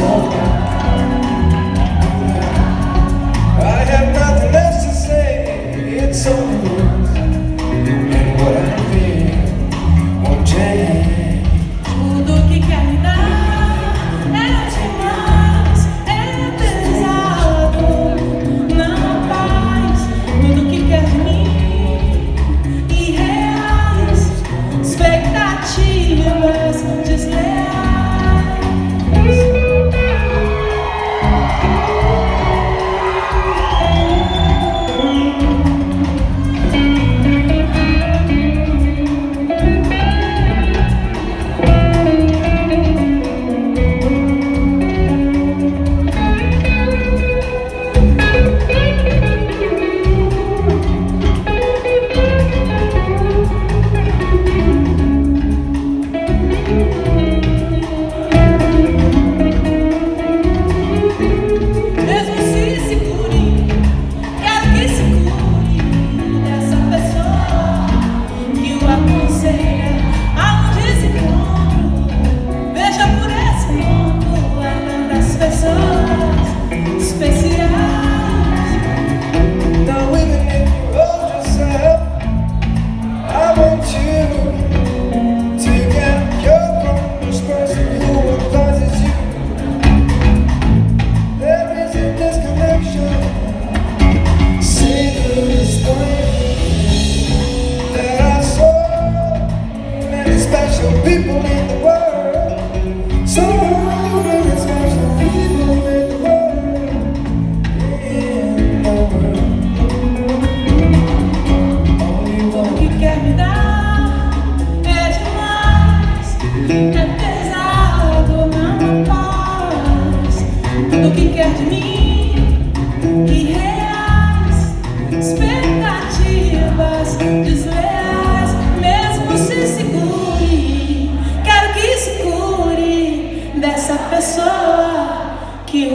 fall.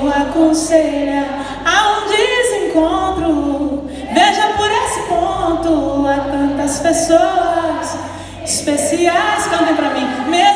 Aconselha a um desencontro. Veja por esse ponto, há tantas pessoas especiais. Cantem para mim, mesmo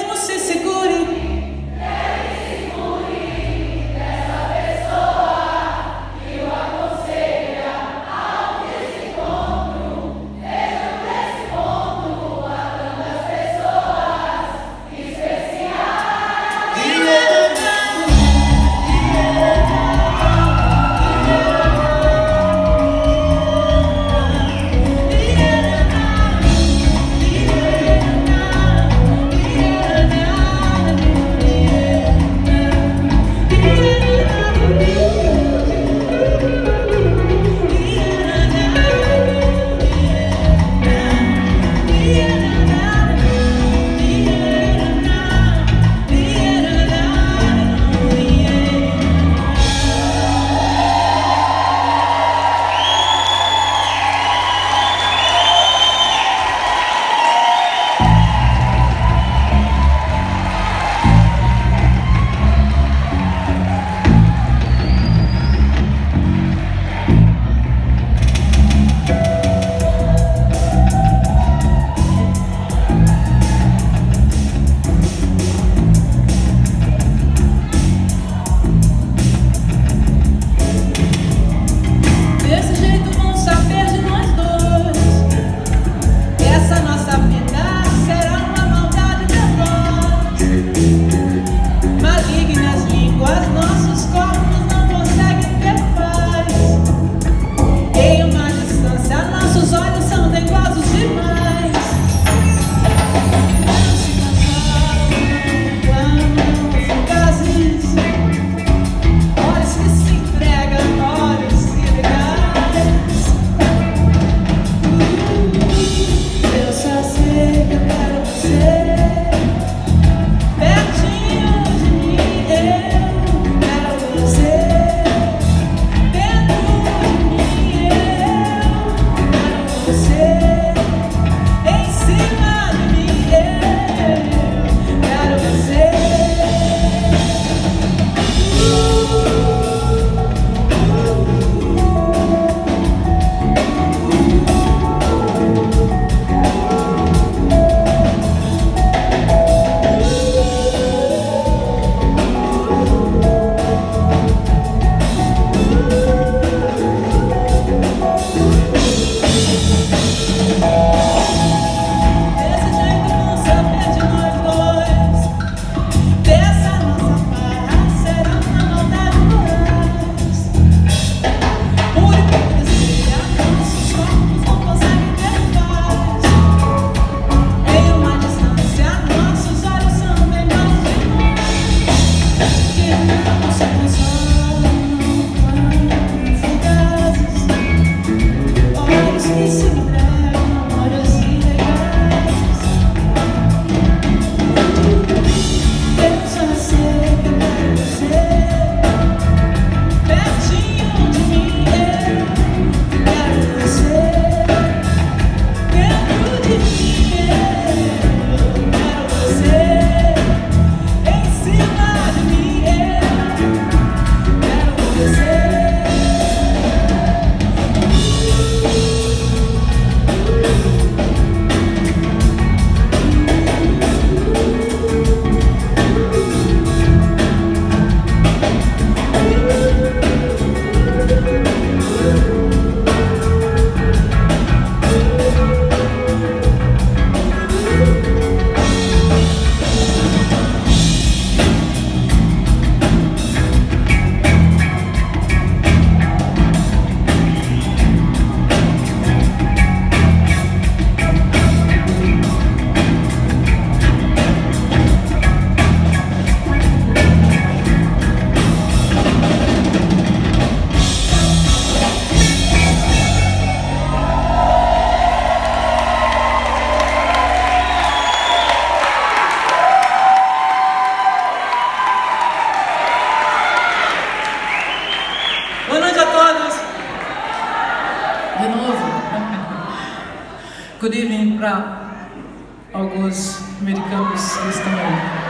estão aí.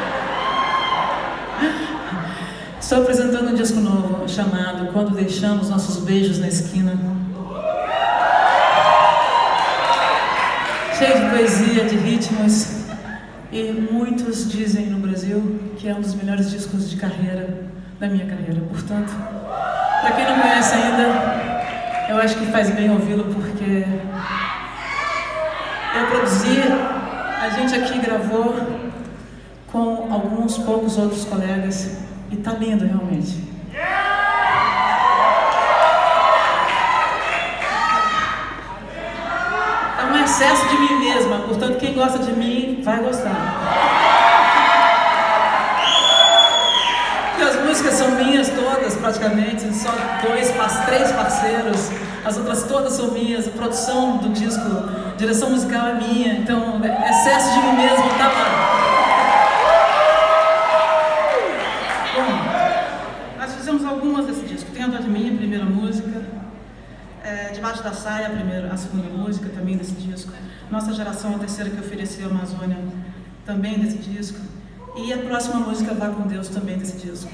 Estou apresentando um disco novo chamado Quando Deixamos Nossos Beijos na Esquina. Cheio de poesia, de ritmos. E muitos dizem no Brasil que é um dos melhores discos de carreira da minha carreira. Portanto, para quem não conhece ainda, eu acho que faz bem ouvi-lo porque eu produzi, a gente aqui gravou com alguns poucos outros colegas e tá lindo realmente. É um excesso de mim mesma, portanto quem gosta de mim vai gostar. as músicas são minhas todas, praticamente, só dois, três parceiros, as outras todas são minhas, a produção do disco, direção musical é minha, então excesso de mim mesmo tá lá. Bom, nós fizemos algumas desse disco, Tem a de Mim, a primeira música, é, Debaixo da Saia, a, primeira, a segunda música também desse disco, Nossa Geração, a terceira que ofereceu a Amazônia, também desse disco. E a próxima música, Vá com Deus, também desse disco.